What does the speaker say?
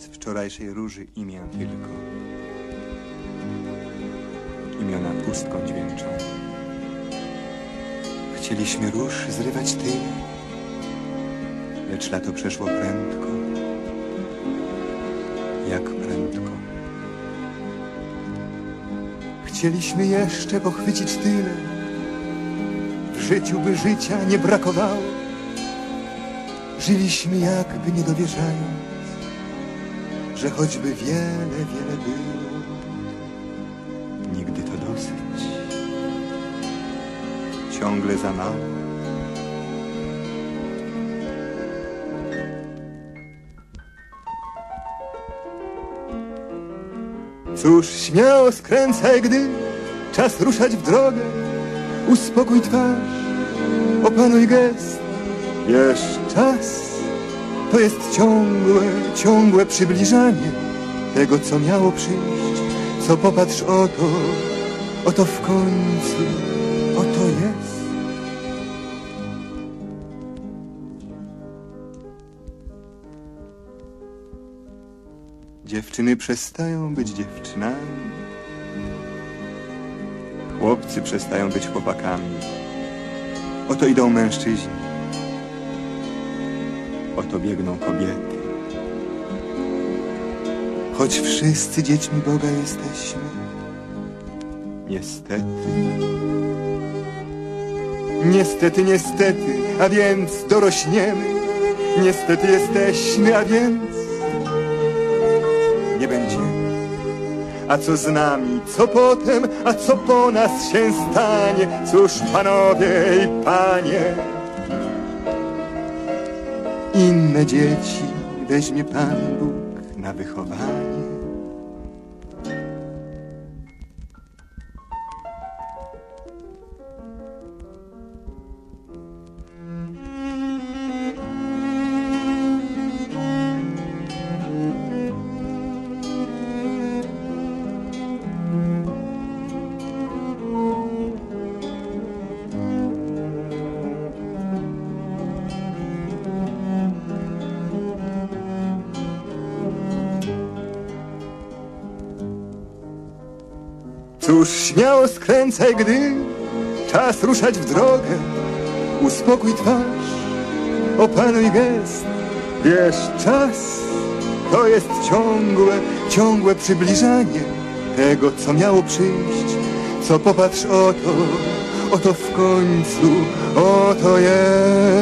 Z wczorajszej róży imię tylko. Imiona pustką dźwięczą. Chcieliśmy róż zrywać tyle, lecz lato przeszło prędko. Jak prędko. Chcieliśmy jeszcze pochwycić tyle, w życiu by życia nie brakowało. Żyliśmy jakby nie dowierzając że choćby wiele, wiele było, nigdy to dosyć, ciągle za mało. Cóż, śmiało skręcaj, gdy czas ruszać w drogę, uspokój twarz, opanuj gest, wiesz, czas to jest ciągłe, ciągłe przybliżanie tego, co miało przyjść. Co popatrz oto, oto w końcu, oto jest. Dziewczyny przestają być dziewczynami. Chłopcy przestają być chłopakami. Oto idą mężczyźni. Oto biegną kobiety. Choć wszyscy dziećmi Boga jesteśmy, niestety. Niestety, niestety, a więc dorośniemy. Niestety jesteśmy, a więc nie będziemy. A co z nami, co potem, a co po nas się stanie? Cóż, panowie i panie, inne dzieci weźmie Pan Bóg na wychowanie. Cóż, śmiało skręcaj, gdy czas ruszać w drogę. Uspokój twarz, opanuj gest. Wiesz, czas to jest ciągłe, ciągłe przybliżanie tego, co miało przyjść. Co popatrz oto, oto w końcu, oto jest.